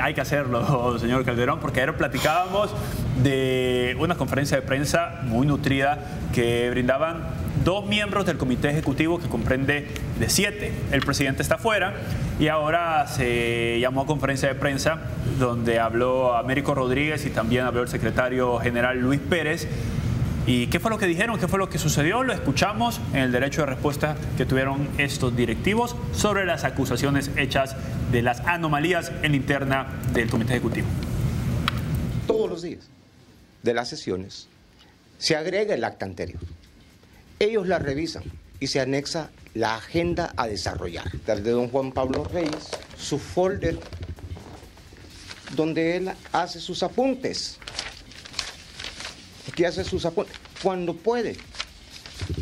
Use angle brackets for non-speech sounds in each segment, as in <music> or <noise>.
Hay que hacerlo, <laughs> señor Calderón, porque ayer platicábamos de una conferencia de prensa muy nutrida que brindaban dos miembros del comité ejecutivo que comprende de siete. El presidente está fuera y ahora se llamó a conferencia de prensa donde habló Américo Rodríguez y también habló el secretario general Luis Pérez ¿Y qué fue lo que dijeron? ¿Qué fue lo que sucedió? Lo escuchamos en el derecho de respuesta que tuvieron estos directivos sobre las acusaciones hechas de las anomalías en la interna del Comité Ejecutivo. Todos los días de las sesiones se agrega el acta anterior. Ellos la revisan y se anexa la agenda a desarrollar. De don Juan Pablo Reyes, su folder donde él hace sus apuntes que hace sus apuntes cuando puede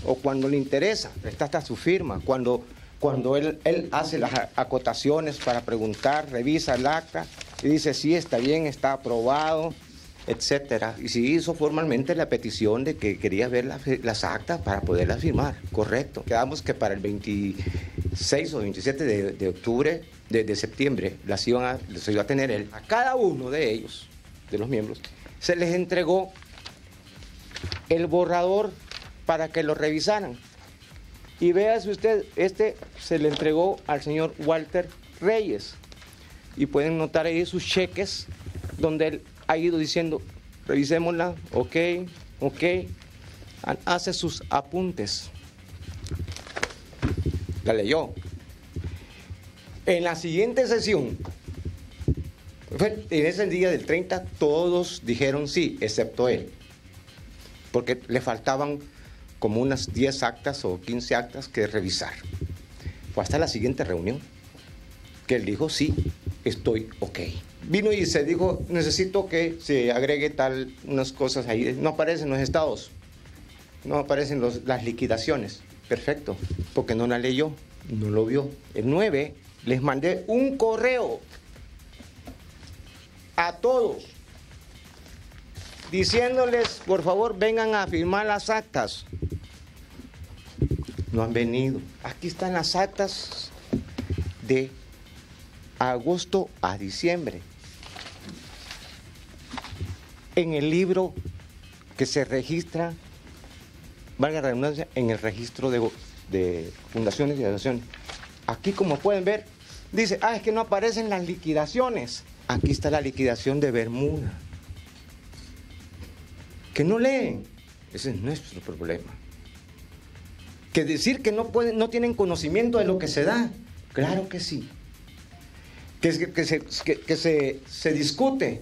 o cuando le interesa, está hasta su firma, cuando, cuando él, él hace las acotaciones para preguntar, revisa el acta y dice sí, está bien, está aprobado, etcétera. Y si hizo formalmente la petición de que quería ver las, actas para poderlas firmar, correcto. Quedamos que para el 26 o 27 de, octubre, de, septiembre, las iban a, las iba a tener él. A cada uno de ellos, de los miembros, se les entregó el borrador para que lo revisaran. Y véase usted, este se le entregó al señor Walter Reyes. Y pueden notar ahí sus cheques donde él ha ido diciendo, revisémosla, ok, ok, hace sus apuntes. La leyó. En la siguiente sesión, en ese día del 30, todos dijeron sí, excepto él porque le faltaban como unas 10 actas o 15 actas que revisar. Fue hasta la siguiente reunión que él dijo, sí, estoy ok. Vino y se dijo, necesito que se agregue tal unas cosas ahí. No aparecen los estados, no aparecen las liquidaciones. Perfecto, porque no la leyó, no lo vio. El 9 les mandé un correo a todos diciéndoles, por favor, vengan a firmar las actas. No han venido. Aquí están las actas de agosto a diciembre. En el libro que se registra, valga la redundancia, en el registro de, de fundaciones y asociaciones. Aquí, como pueden ver, dice, ah, es que no aparecen las liquidaciones. Aquí está la liquidación de Bermuda que no leen. Ese es nuestro problema. Que decir que no, pueden, no tienen conocimiento de lo que se da, claro que sí. Que, que, se, que se, discute,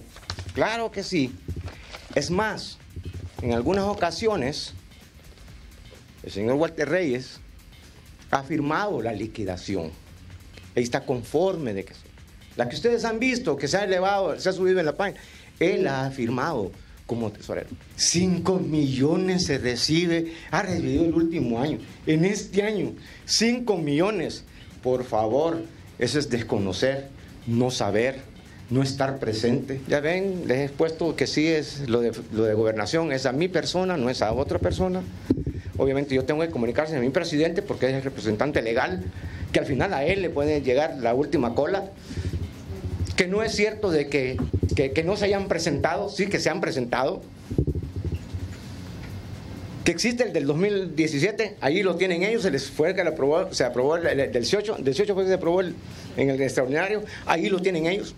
claro que sí. Es más, en algunas ocasiones, el señor Walter Reyes ha firmado la liquidación. Ahí está conforme de que la que ustedes han visto, que se ha elevado, se ha subido en la página, él la ha firmado como tesorero. 5 millones se recibe, ha recibido el último año. En este año, 5 millones. Por favor, eso es desconocer, no saber, no estar presente. Ya ven, les he puesto que sí es lo de, lo de gobernación, es a mi persona, no es a otra persona. Obviamente yo tengo que comunicarse a mi presidente porque es el representante legal, que al final a él le puede llegar la última cola que no es cierto de que, no se hayan presentado, sí que se han presentado, que existe el del 2017, ahí lo tienen ellos, se les fue que lo aprobó, se aprobó el, del 18, 18 fue que se aprobó en el extraordinario, ahí lo tienen ellos.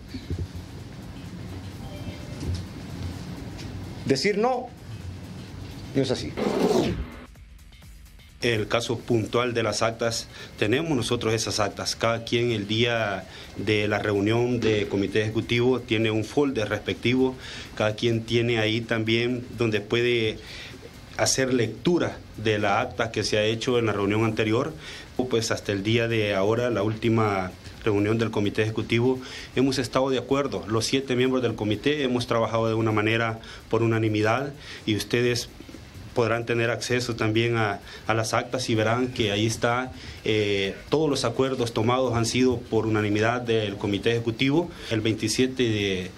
Decir no, no es así el caso puntual de las actas, tenemos nosotros esas actas. Cada quien el día de la reunión de comité ejecutivo tiene un folder respectivo, cada quien tiene ahí también donde puede hacer lectura de la acta que se ha hecho en la reunión anterior, pues hasta el día de ahora, la última reunión del comité ejecutivo, hemos estado de acuerdo. Los siete miembros del comité hemos trabajado de una manera por unanimidad y ustedes podrán tener acceso también a, las actas y verán que ahí está, eh, todos los acuerdos tomados han sido por unanimidad del Comité Ejecutivo. El 27 de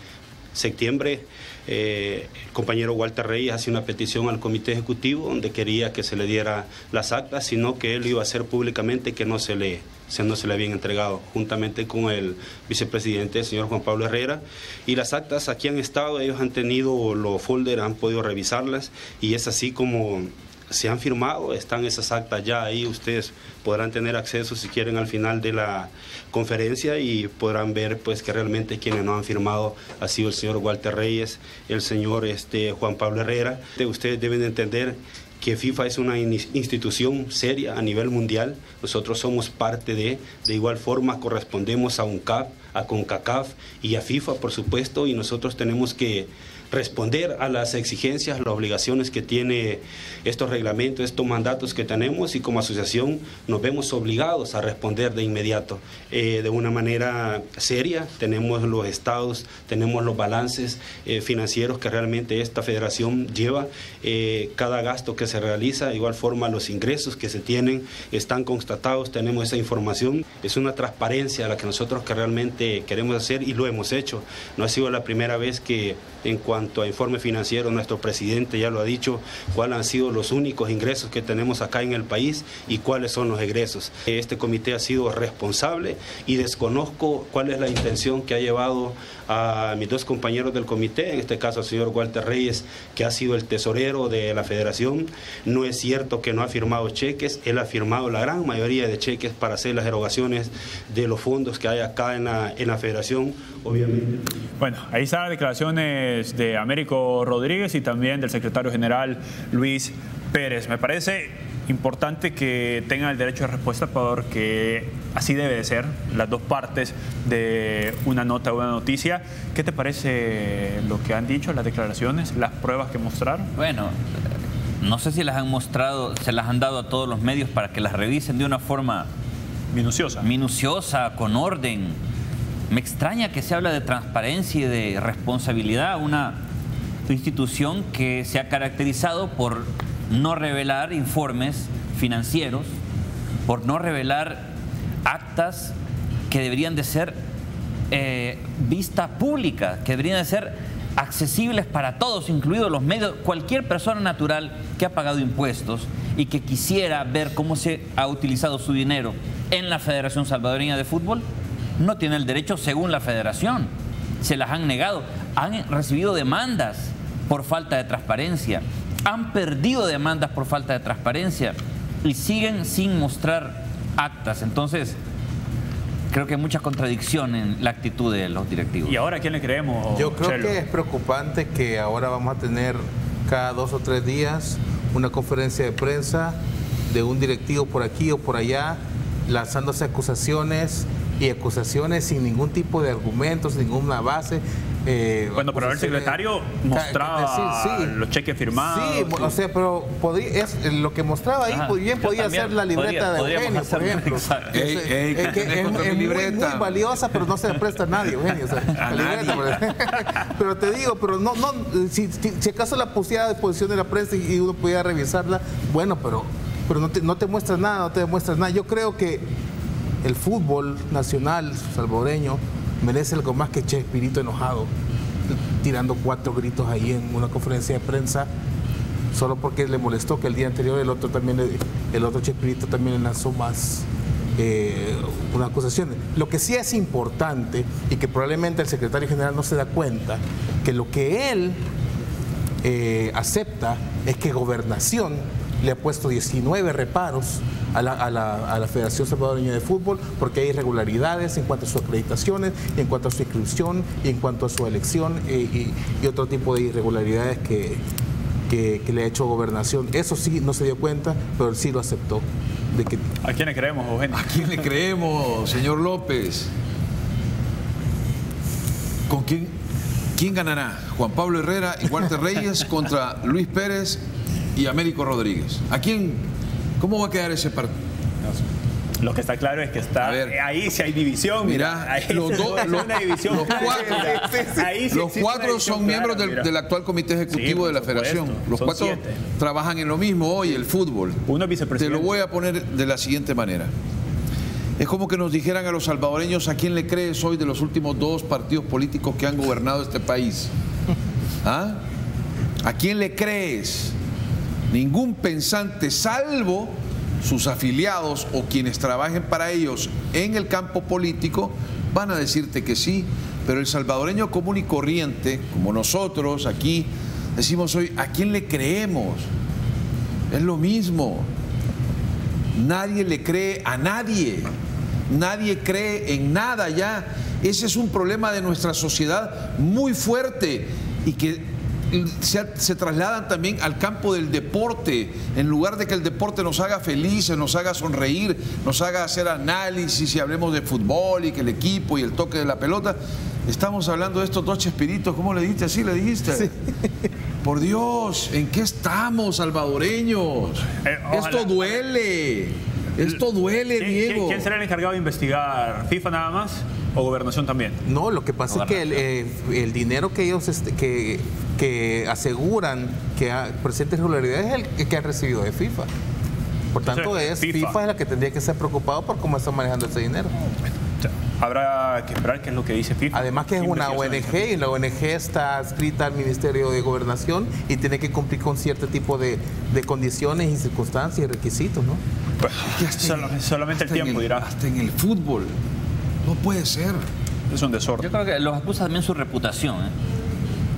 septiembre, eh, el compañero Walter Reyes hace una petición al comité ejecutivo donde quería que se le diera las actas, sino que él iba a hacer públicamente que no se le, no se le habían entregado, juntamente con el vicepresidente, el señor Juan Pablo Herrera. Y las actas aquí han estado, ellos han tenido los folders, han podido revisarlas y es así como se han firmado, están esas actas ya ahí, ustedes podrán tener acceso si quieren al final de la conferencia y podrán ver pues que realmente quienes no han firmado ha sido el señor Walter Reyes, el señor este, Juan Pablo Herrera. Ustedes deben entender que FIFA es una institución seria a nivel mundial, nosotros somos parte de, de igual forma correspondemos a UNCAP, a CONCACAF y a FIFA por supuesto y nosotros tenemos que responder a las exigencias, las obligaciones que tiene estos reglamentos, estos mandatos que tenemos y como asociación nos vemos obligados a responder de inmediato, eh, de una manera seria. Tenemos los estados, tenemos los balances eh, financieros que realmente esta federación lleva, eh, cada gasto que se realiza, de igual forma los ingresos que se tienen están constatados, tenemos esa información. Es una transparencia la que nosotros que realmente queremos hacer y lo hemos hecho. No ha sido la primera vez que en cuanto a informe financiero, nuestro presidente ya lo ha dicho, cuáles han sido los únicos ingresos que tenemos acá en el país y cuáles son los egresos. Este comité ha sido responsable y desconozco cuál es la intención que ha llevado a mis dos compañeros del comité, en este caso al señor Walter Reyes, que ha sido el tesorero de la federación. No es cierto que no ha firmado cheques, él ha firmado la gran mayoría de cheques para hacer las erogaciones de los fondos que hay acá en la, en la federación, obviamente. Bueno, ahí están declaraciones de Américo Rodríguez y también del secretario general Luis Pérez. Me parece importante que tengan el derecho de respuesta porque así debe de ser, las dos partes de una nota o una noticia. ¿Qué te parece lo que han dicho, las declaraciones, las pruebas que mostraron? Bueno, no sé si las han mostrado, se las han dado a todos los medios para que las revisen de una forma minuciosa. Minuciosa, con orden. Me extraña que se habla de transparencia y de responsabilidad, una institución que se ha caracterizado por no revelar informes financieros, por no revelar actas que deberían de ser eh, vista pública, que deberían de ser accesibles para todos, incluidos los medios, cualquier persona natural que ha pagado impuestos y que quisiera ver cómo se ha utilizado su dinero en la Federación Salvadoreña de Fútbol, no tiene el derecho según la federación. Se las han negado. Han recibido demandas por falta de transparencia han perdido demandas por falta de transparencia y siguen sin mostrar actas. Entonces, creo que hay mucha contradicción en la actitud de los directivos. ¿Y ahora a quién le creemos? Yo creo que es preocupante que ahora vamos a tener cada dos o tres días una conferencia de prensa de un directivo por aquí o por allá lanzándose acusaciones y acusaciones sin ningún tipo de argumentos, ninguna base. Eh, bueno, pero el secretario mostraba los cheques firmados. Sí, o sea, pero es, lo que mostraba ahí bien podía ser la libreta de Eugenio, por ejemplo. es, muy, valiosa, pero no se la presta a nadie, Eugenio. <laughs> pero te digo, pero no, no si, acaso la pusiera a disposición de la prensa y uno pudiera revisarla, bueno, pero, pero no, te, no te muestras nada, no te demuestras nada. Yo creo que el fútbol nacional salvadoreño merece algo más que Chespirito enojado, tirando cuatro gritos ahí en una conferencia de prensa, solo porque le molestó que el día anterior el otro también, el otro Chespirito también le lanzó más eh, una. Lo que sí es importante y que probablemente el secretario general no se da cuenta, que lo que él eh, acepta es que gobernación le ha puesto 19 reparos a la, Federación Salvadoreña de Fútbol porque hay irregularidades en cuanto a sus acreditaciones, en cuanto a su inscripción, y en cuanto a su elección eh, y, otro tipo de irregularidades que, que, le ha hecho gobernación. Eso sí no se dio cuenta, pero sí lo aceptó. De que... ¿A quién le creemos, Eugenio? ¿A quién le creemos, señor López? ¿Con quién, quién ganará? Juan Pablo Herrera y Walter Reyes contra Luis Pérez y Américo Rodríguez. ¿A quién ¿Cómo va a quedar ese partido? Lo que está claro es que está ahí si hay división. Mira, los, cuatro, son miembros del, actual comité ejecutivo de la federación. Los cuatro trabajan en lo mismo hoy, el fútbol. Uno vicepresidente. Te lo voy a poner de la siguiente manera. Es como que nos dijeran a los salvadoreños a quién le crees hoy de los últimos dos partidos políticos que han gobernado este país. ¿Ah? ¿A quién le crees? Ningún pensante, salvo sus afiliados o quienes trabajen para ellos en el campo político, van a decirte que sí, pero el salvadoreño común y corriente, como nosotros aquí, decimos hoy, ¿a quién le creemos? Es lo mismo. Nadie le cree a nadie. Nadie cree en nada ya. Ese es un problema de nuestra sociedad muy fuerte y que se, se, trasladan también al campo del deporte, en lugar de que el deporte nos haga felices, nos haga sonreír, nos haga hacer análisis y hablemos de fútbol y que el equipo y el toque de la pelota. Estamos hablando de estos dos chespiritos, ¿cómo le dijiste? Así le dijiste. Sí. Por Dios, ¿en qué estamos, salvadoreños? Eh, Esto duele. Esto duele, ¿Quién, Diego. ¿Quién será el encargado de investigar? ¿FIFA nada más? ¿O gobernación también? No, lo que pasa es que el, eh, el, dinero que ellos este, que, que aseguran que ha, presenta irregularidades es el que han recibido de FIFA. Por tanto, es FIFA. FIFA. es la que tendría que ser preocupado por cómo están manejando ese dinero. Habrá que esperar qué es lo que dice FIFA. Además que es una ONG y la ONG está adscrita al Ministerio de Gobernación y tiene que cumplir con cierto tipo de, de condiciones y circunstancias y requisitos, ¿no? Pues, solo, solamente el tiempo el, dirá. Hasta en el fútbol. No puede ser. Es un desorden. Yo creo que los acusa también su reputación. ¿eh?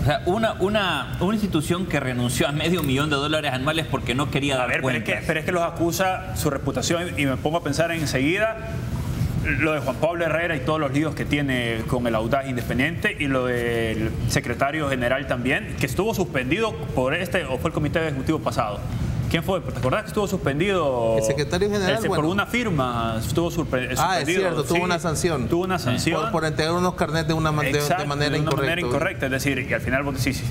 O sea, una, una, una institución que renunció a medio millón de dólares anuales porque no quería dar A ver, pero es, que, pero es que los acusa su reputación y me pongo a pensar enseguida lo de Juan Pablo Herrera y todos los líos que tiene con el Audaz Independiente y lo del secretario general también, que estuvo suspendido por este, o fue el comité ejecutivo pasado. ¿Quién fue? ¿Te acordás que estuvo suspendido? El secretario general, Ese, bueno. Por una firma estuvo suspendido. Ah, es cierto, tuvo una sanción. Tuvo una sanción. Por, por entregar unos carnets de una man- de- de, Exacto, manera de una incorrecta. manera incorrecta. Es decir, y al final vos decís,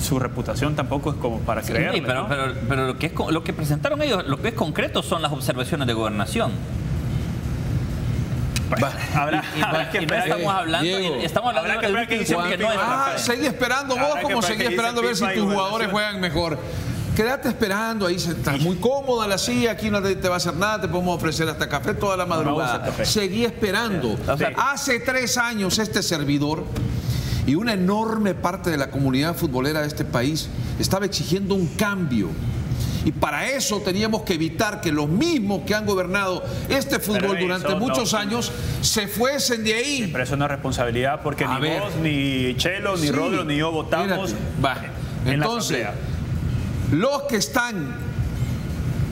su reputación tampoco es como para Sí, creerle, pero, ¿no? pero, pero lo, que es, lo que presentaron ellos, lo que es concreto son las observaciones de gobernación. Bueno, habrá, Y, habrá que y no estamos hablando, Diego, y estamos hablando habrá que que que dice no es. Ah, seguí esperando vos, que como seguí que esperando a ver si tus jugadores juegan mejor. Quédate esperando ahí, estás muy cómoda la silla, aquí no te, te va a hacer nada, te podemos ofrecer hasta café toda la madrugada. Seguí esperando. O sea, Hace tres años este servidor y una enorme parte de la comunidad futbolera de este país estaba exigiendo un cambio. Y para eso teníamos que evitar que los mismos que han gobernado este fútbol durante no- muchos años se fuesen de ahí. Pero eso no es responsabilidad porque A ni ver. vos, ni Chelo, ni Sí, Rodro, ni yo votamos va. en Entonces, la. Los que están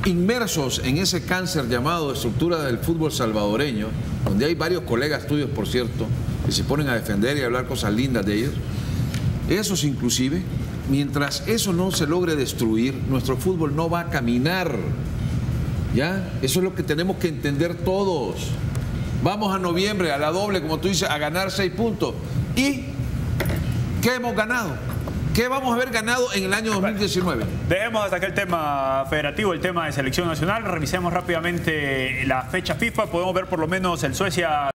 inmersos en ese cáncer llamado estructura del fútbol salvadoreño, donde hay varios colegas tuyos, por cierto, que se ponen a defender y a hablar cosas lindas de ellos, esos inclusive, mientras eso no se logre destruir, nuestro fútbol no va a caminar. ¿Ya? Eso es lo que tenemos que entender todos. Vamos a noviembre, a la doble, como tú dices, a ganar seis puntos. ¿Y qué hemos ganado? ¿Qué vamos a haber ganado en el año 2019? Dejemos hasta el tema federativo, el tema de selección nacional. Revisemos rápidamente la fecha FIFA. Podemos ver por lo menos el Suecia.